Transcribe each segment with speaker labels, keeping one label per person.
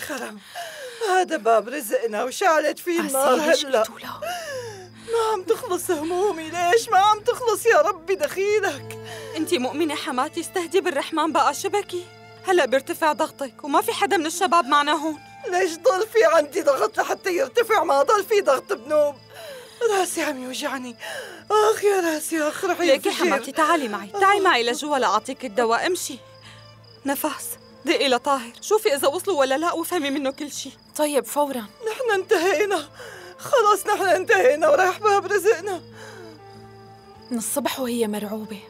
Speaker 1: انخرم هذا باب رزقنا وشعلت فيه النار هلا. ما عم تخلص همومي ليش ما عم تخلص يا ربي دخيلك؟
Speaker 2: انت مؤمنة حماتي استهدي بالرحمن بقى شبكي. هلا بيرتفع ضغطك وما في حدا من الشباب معنا هون.
Speaker 1: ليش ضل في عندي ضغط لحتى يرتفع؟ ما ضل في ضغط بنوب راسي عم يوجعني. آخ يا راسي آخ رح
Speaker 2: ليكي حماتي تعالي معي. تعي معي لجوا لأعطيك الدواء. امشي. نفس دقي لطاهر شوفي إذا وصلوا ولا لا وفهمي منه كل شيء
Speaker 3: طيب فورا.
Speaker 1: نحن انتهينا. خلص نحن انتهينا وراح باب رزقنا.
Speaker 3: من الصبح وهي مرعوبة.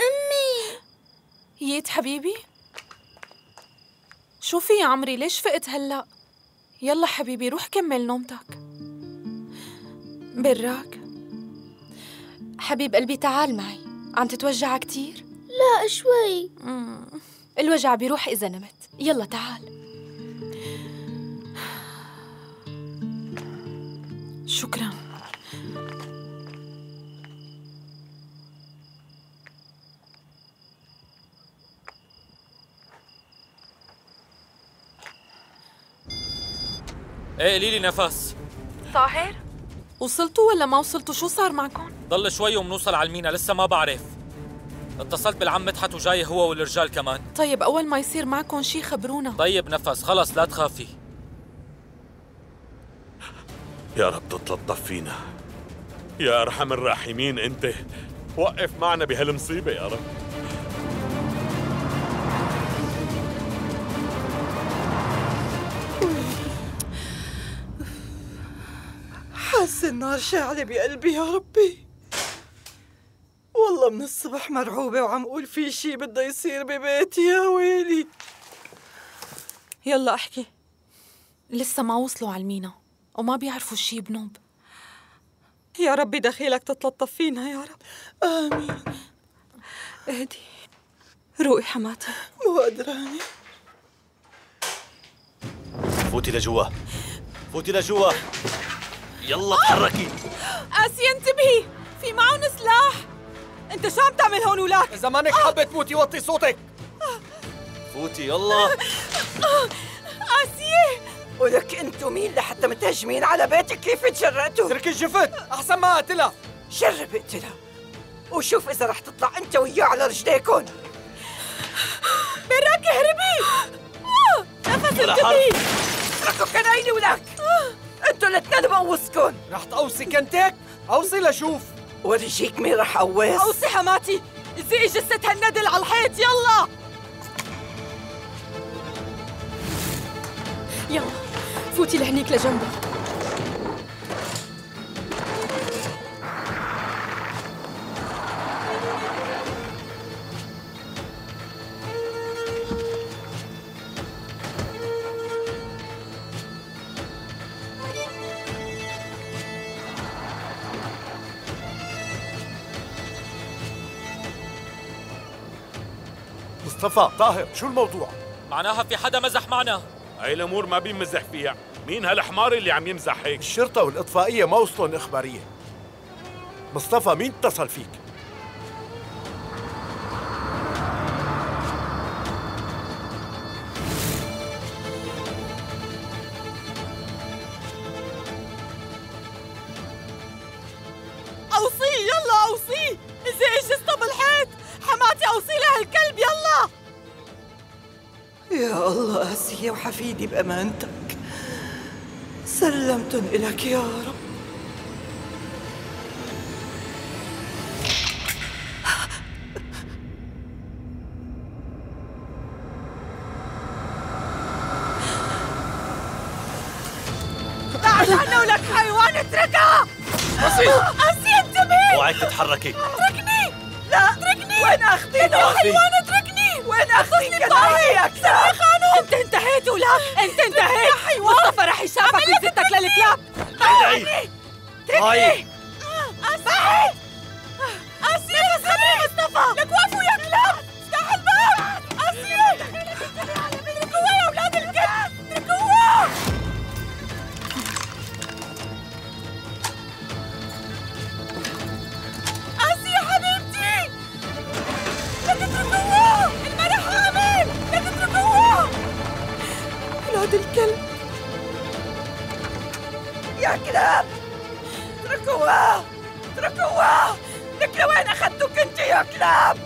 Speaker 4: أمي!
Speaker 3: ييت حبيبي؟ شو في يا عمري ليش فقت هلأ؟ يلا حبيبي روح كمل نومتك. براك.
Speaker 4: حبيب قلبي تعال معي. عم تتوجع كتير؟
Speaker 5: لا شوي.
Speaker 4: مم. الوجع بيروح إذا نمت. يلا تعال.
Speaker 3: شكرا.
Speaker 6: إيه قولي لي نفس.
Speaker 3: طاهر؟ وصلتوا ولا ما وصلتوا؟ شو صار معكم؟
Speaker 6: ضل شوي ومنوصل على المينا لسه ما بعرف. اتصلت بالعم مدحت وجاي هو والرجال كمان.
Speaker 3: طيب أول ما يصير معكم شي خبرونا.
Speaker 6: طيب نفس. خلص لا تخافي.
Speaker 7: يا رب تتلطف فينا. يا أرحم الراحمين أنت وقف معنا بهالمصيبة يا رب.
Speaker 1: حاسة النار شاعلة بقلبي يا ربي. والله من الصبح مرعوبة وعم أقول في شي بده يصير ببيتي يا ويلي.
Speaker 2: يلا أحكي.
Speaker 3: لسه ما وصلوا على المينا وما بيعرفوا شي بنوب.
Speaker 2: يا ربي دخيلك تتلطف فينا يا رب.
Speaker 1: آمين.
Speaker 2: اهدي. روقي حماتي
Speaker 1: مو قدراني
Speaker 8: فوتي لجوا. فوتي لجوا. يلا تحركي
Speaker 2: آسيا انتبهي. في معهم سلاح. انت شو عم تعمل هون ولاك؟
Speaker 8: إذا مانك حابه تموتي وطي صوتك. فوتي يلا.
Speaker 2: آسيا.
Speaker 1: ولك انتو مين لحتى متهجمين على بيتك؟ كيف تجرأتوا؟
Speaker 8: اتركي الجفت. أحسن ما اقتلها
Speaker 1: جرب اقتلها. وشوف إذا رح تطلع أنت وياه على رجليكن
Speaker 2: براك اهربي؟ نفس انتبهي
Speaker 1: اتركوا كنايني ولك انتو الاثنين بقوصكن
Speaker 8: رح تقوصي كنتك؟ أوصي لشوف.
Speaker 1: ورجيك مين رح قوص
Speaker 2: اوصي حماتي زقي جثة هالندل على الحيط يلا.
Speaker 4: يلا فوتي لهنيك لجنبه
Speaker 7: مصطفى طاهر. شو الموضوع؟
Speaker 6: معناها في حدا مزح معنا.
Speaker 7: هاي الأمور ما بيمزح فيها. مين هالحمار اللي عم يمزح هيك؟
Speaker 9: الشرطة والإطفائية ما وصلوا إخبارية. مصطفى مين اتصل فيك؟
Speaker 1: آسيا وحفيدي بأمانتك. سلمتن إلك يا رب.
Speaker 2: بعد عنه ولك حيوان اتركها
Speaker 8: بصي
Speaker 2: اسيا انتبهي
Speaker 8: اوعي تتحركي.
Speaker 2: اتركني! لا! اتركني!
Speaker 1: وين أختي.
Speaker 2: حيوان اتركني!
Speaker 1: وين كنايني أكثر
Speaker 2: خانو انت انتهيت ولك انت انتهيت. يا حيوان. مصطفى رح يشافك ويزتك للكلاب
Speaker 8: بعيد
Speaker 2: يا كلاب اتركوها. اتركوها. لك لوين اخذتوا كنت يا كلاب؟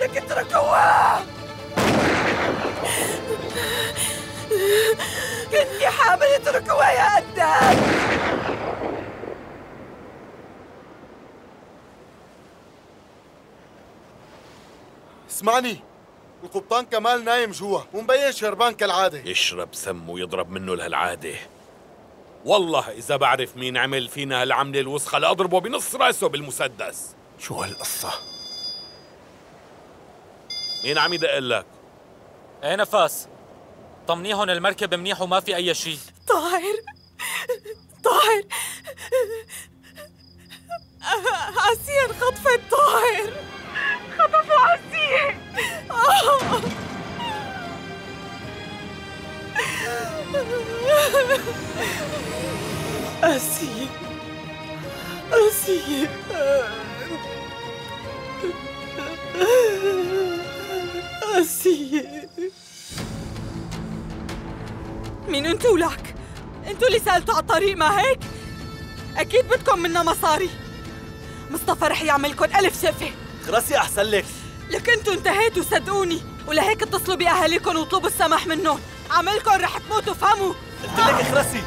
Speaker 2: لك اتركوها. كنتي حامل اتركوها يا قدام
Speaker 9: اسمعني. القبطان كمال نايم جوا. ومبين شربان كالعادة.
Speaker 7: يشرب سم ويضرب منه لهالعادة والله إذا بعرف مين عمل فينا هالعملة الوسخة لأضربه بنص رأسه بالمسدس.
Speaker 9: شو هالقصة؟
Speaker 7: مين عم يدق لك؟
Speaker 6: إيه نفاس؟ طمنيهم المركب منيح وما في أي شيء
Speaker 2: طاهر. طاهر. عسير خطفت طاهر. آسية آسية آسية مين انتو لك؟ انتو اللي سألتوا على الطريق ما هيك؟ أكيد بدكم منا مصاري. مصطفى رح يعملكم ألف شفة.
Speaker 10: خرسي أحسن لك.
Speaker 2: لك انتو انتهيتوا صدقوني ولهيك اتصلوا بأهاليكم واطلبوا السماح منهم عملكم رح تموتوا فهموا؟
Speaker 10: قلت لك خرسي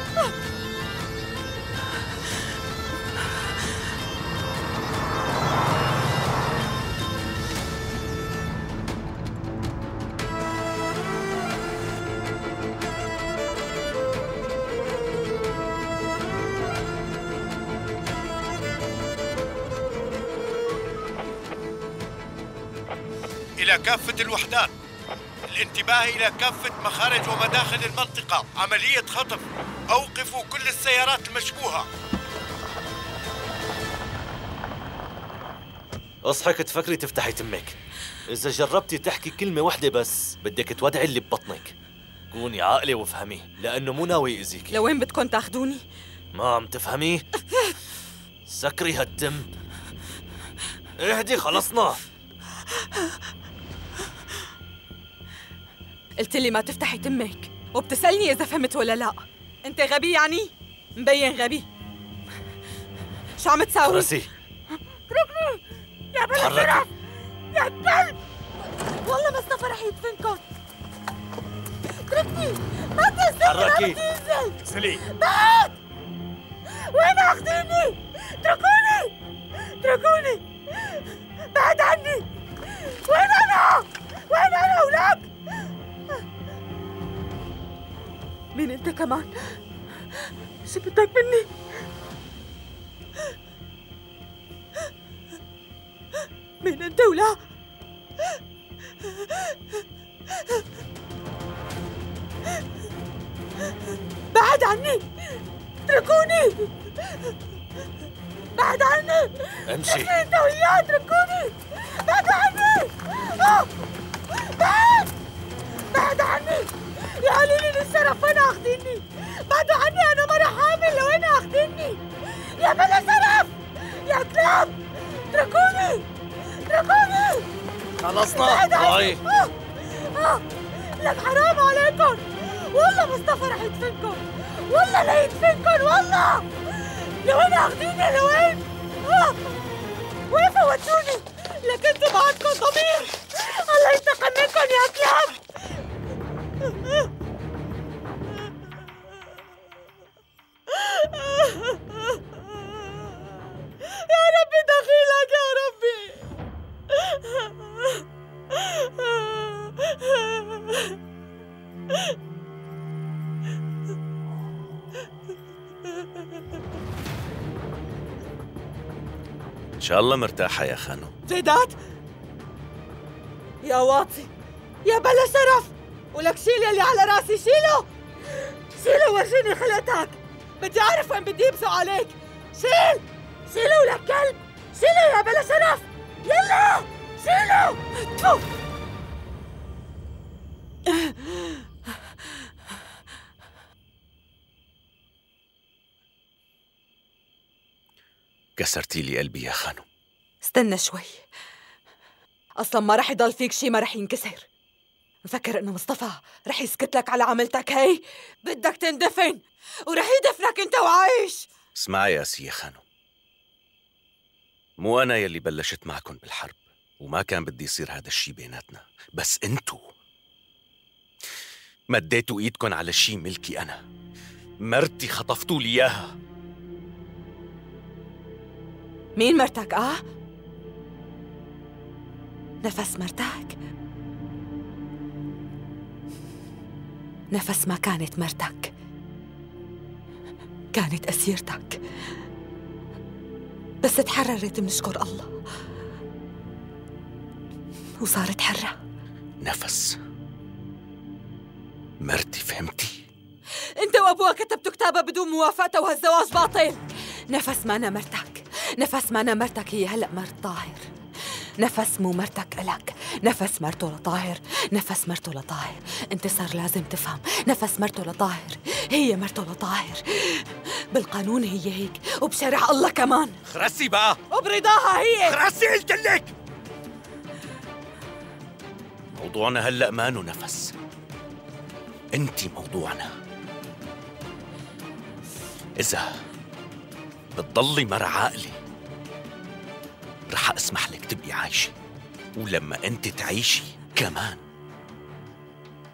Speaker 9: إلى كافة الوحدات. الانتباه إلى كافة مخارج ومداخل المنطقة. عملية خطف. أوقفوا كل السيارات المشبوهة.
Speaker 10: اصحك تفكري تفتحي تمك. إذا جربتي تحكي كلمة واحدة بس بدك تودعي اللي ببطنك. كوني عاقلة وافهمي لأنه مو ناوي يأذيكي
Speaker 2: لوين بدكم تاخدوني؟
Speaker 10: ما عم تفهمي؟ سكري هالدم. اهدي خلصنا.
Speaker 2: قلت لي ما تفتحي تمك. وبتسألني إذا فهمت ولا لا. أنت غبي يعني؟ مبين غبي. شو عم تساوي؟
Speaker 10: راسي
Speaker 2: يا بلا
Speaker 10: تحركي.
Speaker 2: شرف يا كلب والله مصطفى رح يدفنكم. اتركني ما تنزل
Speaker 10: تحركي.
Speaker 2: تنزل.
Speaker 7: سلي
Speaker 2: بعد. وين أخذيني؟ اتركوني. اتركوني. بعد عني. وين أنا؟ وين أنا ولك مين انت كمان شو بدك مني. مين أنت ولا؟ بعد عني. اتركوني. بعد عني.
Speaker 10: امشي.
Speaker 2: أنت وياه اتركوني. بعد عني. آه. بعد. بعد عني. يا قليلي للشرف وين اخذيني بعدوا عني أنا مرة حامل لوين اخذيني يا بلا شرف يا كلاب! اتركوني! اتركوني!
Speaker 10: خلصنا.
Speaker 2: آه. لك حرام عليكم. والله مصطفى رح يدفنكم. والله لا يدفنكم والله. لوين اخذيني لوين آه. وين فوتوني؟ لك أنتوا ضمير. الله
Speaker 10: مرتاحة يا خانو
Speaker 2: جيدات يا واطي يا بلا شرف. ولك شيل يلي على راسي شيله. شيله ورجيني خلقتك. بدي أعرف وين بدي يبسوا عليك. شيل شيله ولك كلب. شيله يا بلا شرف. يلا شيله.
Speaker 10: كسرتي لي قلبي يا خانو
Speaker 2: استنى شوي. أصلا ما رح يضل فيك شي ما رح ينكسر. مفكر إنه مصطفى رح يسكت لك على عملتك هي؟ بدك تندفن ورح يدفنك أنت وعايش.
Speaker 11: اسمعي يا سي خانو مو أنا يلي بلشت معكم بالحرب وما كان بدي يصير هذا الشي بيناتنا. بس أنتو. مديتوا ايدكم على شي ملكي أنا. مرتي خطفتوا لي إياها.
Speaker 2: مين مرتك؟ آه؟ نفس مرتك. نفس ما كانت مرتك. كانت أسيرتك. بس تحررت بنشكر الله. وصارت حرة.
Speaker 11: نفس. مرتي فهمتي؟
Speaker 2: انت وابوها كتبتوا كتابها بدون موافقته وهالزواج باطل. نفس ما أنا مرتك. نفس ما أنا مرتك هي هلأ مرت طاهر. نفس مو مرتك إلك. نفس مرته لطاهر. نفس مرته لطاهر. أنت صار لازم تفهم. نفس مرته لطاهر. هي مرته لطاهر. بالقانون هي هيك. وبشرع الله كمان.
Speaker 11: خرسي بقى.
Speaker 2: وبرضاها هي.
Speaker 11: خرسي قلت لك. موضوعنا هلأ مانو نفس. أنت موضوعنا. إذا بتضلي مرة عاقلة رح أسمح لك تبقي عايشة. ولما أنت تعيشي كمان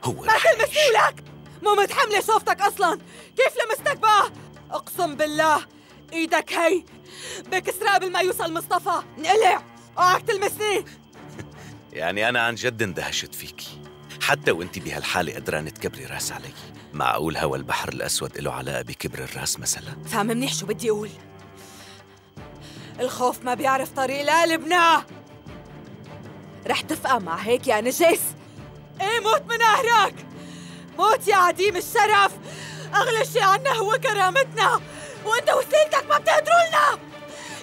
Speaker 11: هو
Speaker 2: ما
Speaker 11: رح
Speaker 2: تلمسني لك مو متحملة شوفتك أصلا! كيف لمستك بقى أقسم بالله إيدك هي. بكسرها قبل ما يوصل مصطفى. انقلع! أوعك تلمسني!
Speaker 11: يعني أنا عن جد اندهشت فيكي. حتى وأنت بهالحالة قدرانة تكبري راس علي. معقول هوا البحر الأسود له علاقة بكبر الراس مثلا؟
Speaker 2: فاهم منيح شو بدي أقول؟ الخوف ما بيعرف طريق لقلبنا رح تفقى مع هيك يا نجس؟ إيه موت من قهرك موت يا عديم الشرف! أغلى شيء عنا هو كرامتنا! وأنت وسيلتك ما بتقدروا لنا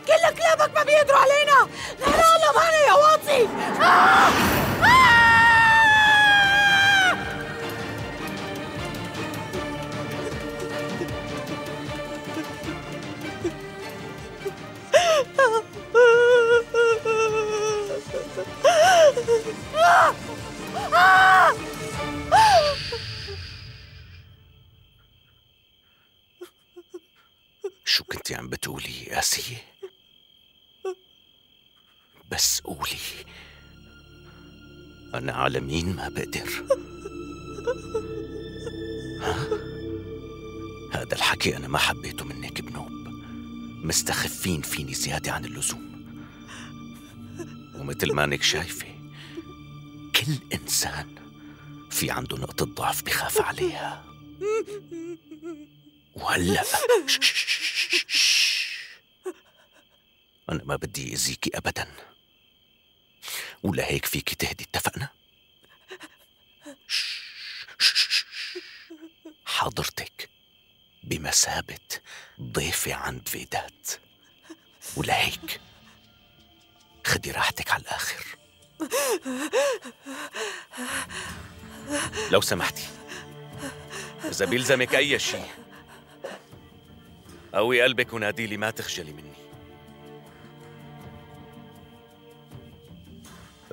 Speaker 2: كل كلابك ما بيقدروا علينا! لا الله معنا يا واطي! آه!
Speaker 11: شو كنتي عم بتقولي آسية؟ بس قولي أنا على مين ما بقدر ها؟ هذا الحكي أنا ما حبيته منك بنوب مستخفين فيني زيادة عن اللزوم ومثل ما أنك شايفة كل إنسان في عنده نقطة ضعف بخاف عليها. وهلأ أنا ما بدي أذيكي أبدا. ولهيك فيكي تهدي اتفقنا؟ حضرتك بمثابة ضيفة عند فيدات. ولهيك خدي راحتك على الآخر. لو سمحتي. إذا بيلزمك أي شيء قوي قلبك ونادي لي ما تخجلي مني.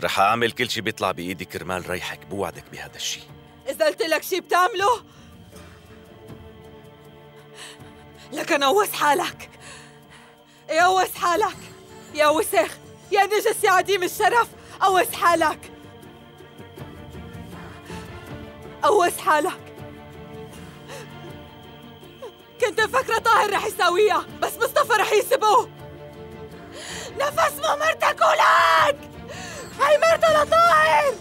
Speaker 11: رح أعمل كل شي بيطلع بإيدي كرمال ريحك بوعدك بهذا الشي
Speaker 2: إذا قلت لك شي بتعمله لك نوس حالك. يوس حالك. يا وسخ يا نجس يا عديم الشرف. أوس حالك. أوس حالك. كنت مفكرة طاهر رح يساويها بس مصطفى رح يسيبه نفس مو مرتك ولك هي مرته لطاهر!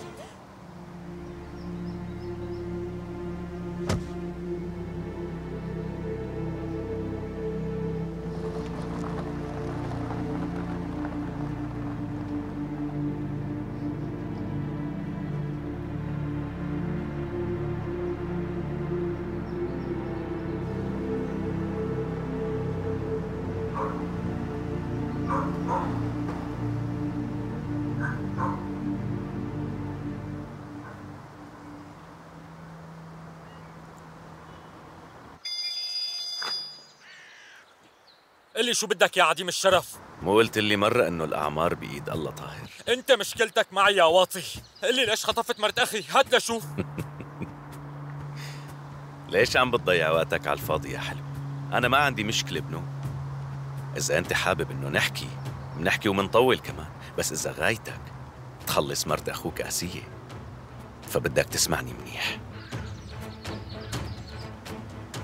Speaker 6: قل لي شو بدك يا عديم الشرف.
Speaker 11: مو قلت لي مرة إنه الأعمار بإيد الله طاهر.
Speaker 6: أنت مشكلتك معي يا واطي. قل لي ليش خطفت مرت أخي؟ هات لشوف
Speaker 11: ليش عم بتضيع وقتك على الفاضي يا حلو؟ أنا ما عندي مشكلة بنو. إذا أنت حابب إنه نحكي بنحكي ومنطول كمان. بس إذا غايتك تخلص مرت أخوك آسية فبدك تسمعني منيح.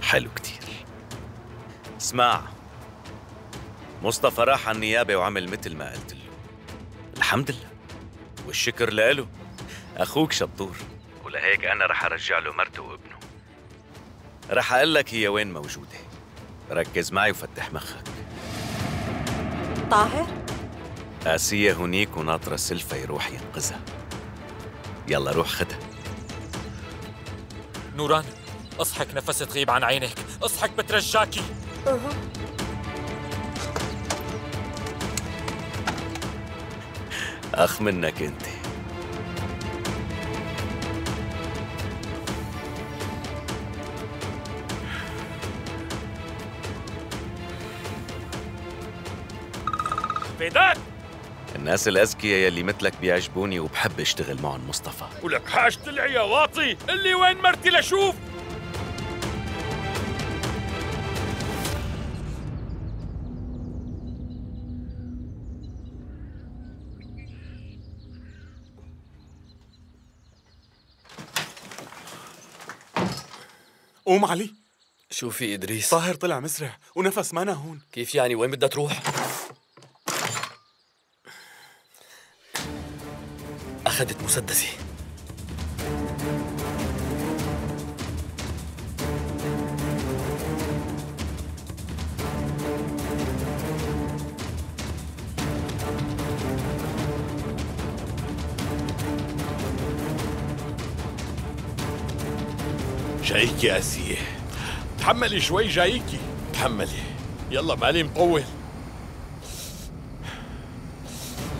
Speaker 11: حلو كتير. اسمع. مصطفى راح على النيابة وعمل مثل ما قلت له. الحمد لله. والشكر لإله. أخوك شطور. ولهيك أنا رح أرجع له مرته وابنه. رح أقول لك هي وين موجودة. ركز معي وفتح مخك.
Speaker 2: طاهر؟
Speaker 11: آسية هنيك وناطرة سلفا يروح ينقذها. يلا روح خدها.
Speaker 6: نوران اصحك نفس تغيب عن عينك. اصحك بترجاكي.
Speaker 11: أخ منك أنت.
Speaker 7: فداك
Speaker 11: الناس الأذكياء يلي مثلك بيعجبوني وبحب أشتغل معهم مصطفى.
Speaker 7: ولك حاج طلع يا واطي اللي وين مرتي لشوف
Speaker 12: قوم علي
Speaker 10: شو في إدريس؟
Speaker 12: طاهر طلع مسرع ونفس مانا هون
Speaker 10: كيف يعني وين بدها تروح؟ أخذت مسدسي
Speaker 7: جايك يا آسية تحملي شوي جايكي. تحملي. يلا مالي مطول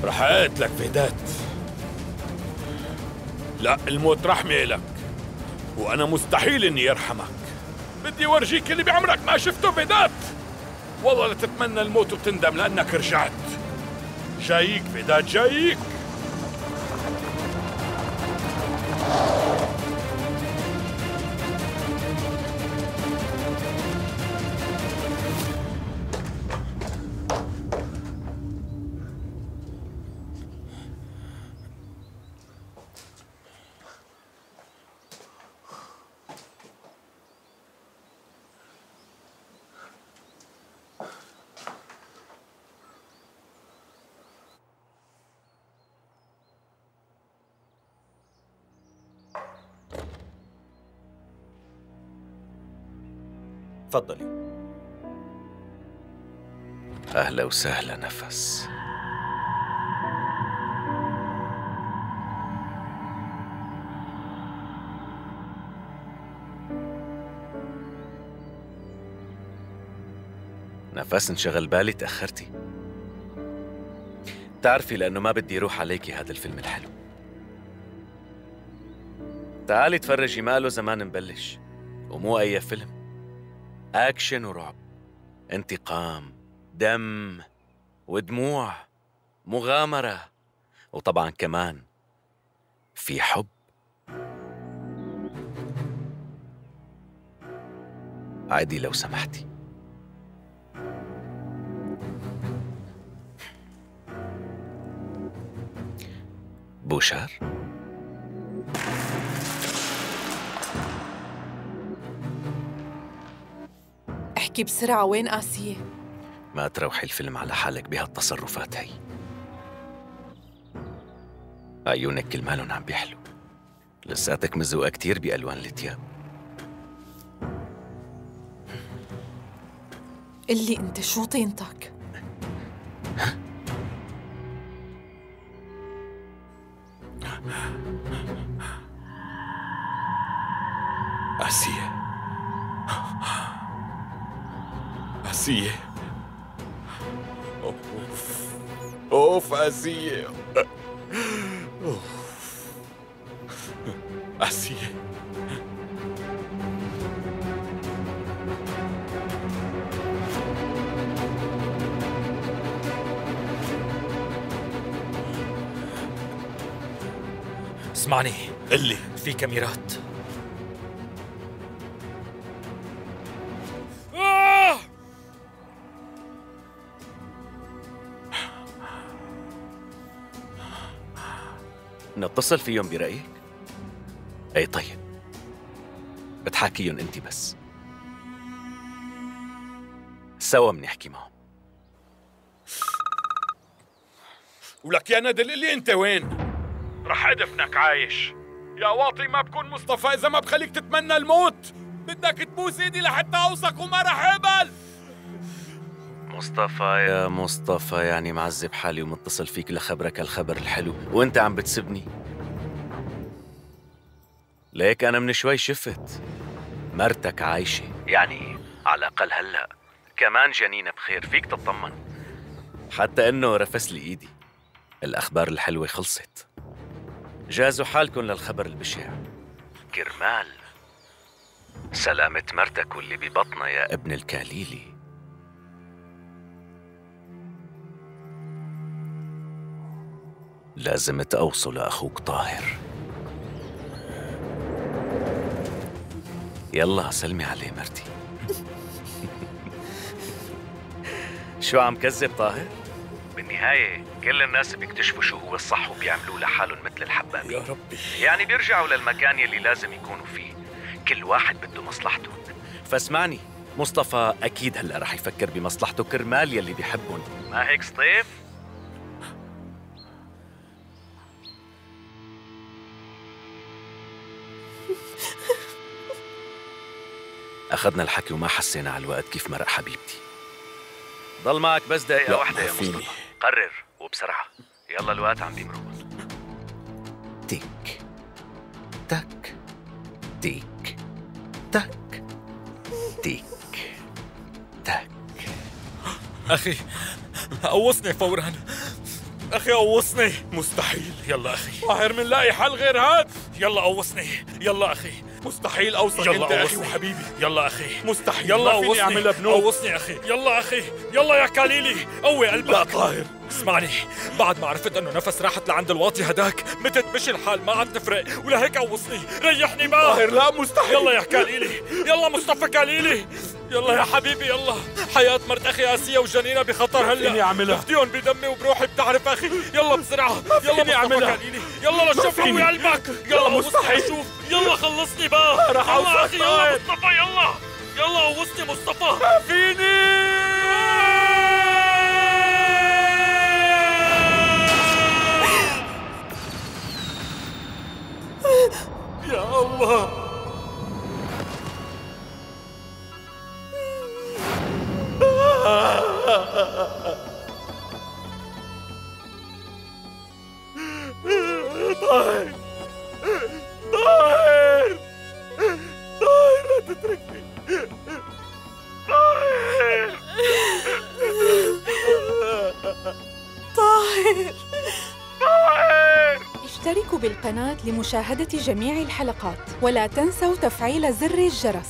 Speaker 7: رح اقتلك فهدات. لا الموت رحمة لك. وأنا مستحيل إني يرحمك. بدي ورجيك اللي بعمرك ما شفته فدات والله لا تتمنى الموت وتندم لأنك رجعت. جايك فدات جايك.
Speaker 10: تفضلي.
Speaker 11: أهلا وسهلا نفس. نفس انشغل بالي تأخرتي. تعرفي لأنه ما بدي يروح عليكي هذا الفيلم الحلو. تعالي تفرجي ماله زمان نبلش ومو أي فيلم. أكشن ورعب انتقام دم ودموع مغامرة وطبعا كمان في حب. عادي لو سمحتي. بوشار؟
Speaker 3: احكي بسرعة وين آسية؟
Speaker 11: ما تروحي الفيلم على حالك بهالتصرفات هي عيونك كل مالهم عم بيحلو لساتك مزوقة كتير بألوان التياب
Speaker 3: قلي أنت شو طينتك؟
Speaker 7: Así. Así.
Speaker 6: اسمعني
Speaker 7: اللي
Speaker 6: في كاميرات
Speaker 11: نتصل فيهم برأيك؟ أي طيب. بتحاكيهم أنت بس. سوا بنحكي معهم.
Speaker 7: ولك يا ندل اللي أنت وين؟ رح أدفنك عايش. يا واطي ما بكون مصطفى إذا ما بخليك تتمنى الموت. بدك تبوس إيدي لحتى اوثق وما رح أقبل.
Speaker 11: مصطفى يا مصطفى يعني معذب حالي ومتصل فيك لخبرك الخبر الحلو. وانت عم بتسبني ليك أنا من شوي شفت مرتك عايشة. يعني على الأقل هلأ كمان جنينة بخير فيك تطمن. حتى إنه رفس لي إيدي. الأخبار الحلوة خلصت. جازوا حالكم للخبر البشع. كرمال. سلامة مرتك واللي ببطنها يا ابن الكاليلي لازم تأوصوا لأخوك طاهر. يلا سلمي عليه مرتي. شو عم كذب طاهر؟ بالنهاية كل الناس بيكتشفوا شو هو الصح وبيعملوه لحالهم مثل الحبابين
Speaker 7: يا ربي.
Speaker 11: يعني بيرجعوا للمكان يلي لازم يكونوا فيه. كل واحد بده مصلحته. فاسمعني مصطفى أكيد هلأ رح يفكر بمصلحته كرمال يلي بيحبهم. ما هيك سطيف؟ أخذنا الحكي وما حسينا على الوقت كيف مرق حبيبتي. ضل معك بس دقيقة واحدة يا. مصطفى. قرر وبسرعة. يلا الوقت عم بيمرق. تيك. تك. تيك. تك. تيك. تك.
Speaker 6: أخي قوصني فورا. أخي قوصني
Speaker 7: مستحيل.
Speaker 6: يلا أخي.
Speaker 7: طاهر منلاقي حل غير هاد
Speaker 6: يلا قوصني يلا أخي.
Speaker 7: مستحيل اوثق
Speaker 6: يلا
Speaker 7: إنت
Speaker 6: أخي.
Speaker 7: وحبيبي.
Speaker 6: يلا أخي.
Speaker 7: مستحيل.
Speaker 6: يلا
Speaker 7: ما فيني اعملها بنوم
Speaker 6: قوصني أخي. يلا أخي. يلا يا كاليلي قوي قلبك.
Speaker 7: لا طاهر.
Speaker 6: اسمعني. بعد ما عرفت إنه نفس راحت لعند الواطي هداك متت مشي الحال ما عاد تفرق. ولهيك قوصني ريحني بقى.
Speaker 7: طاهر لا مستحيل.
Speaker 6: يلا يا كاليلي يلا مصطفى كاليلي يلا يا حبيبي يلا. حياة مرت أخي اسيا وجنينة بخطر هلأ.
Speaker 7: فيني أعملها.
Speaker 6: بفديهم بدمي وبروحي بتعرف أخي؟ يلا بسرعة. يلا
Speaker 7: فيني
Speaker 6: مصطفى
Speaker 7: أعملها.
Speaker 6: يلا لشوف
Speaker 7: فيني.
Speaker 6: قوي قلبك يلا
Speaker 7: لا،
Speaker 6: مستحيل. شوف. يلا خلصني بقى.
Speaker 7: رح
Speaker 6: يلا أخي يلا. مصطفى يلا. يلا قوصني مصطفى.
Speaker 7: فيني يا الله. طاهر! طاهر! طاهر لا تتركني طاهر
Speaker 3: طاهر
Speaker 7: طاهر
Speaker 13: اشتركوا بالقناة لمشاهدة جميع الحلقات ولا تنسوا تفعيل زر الجرس.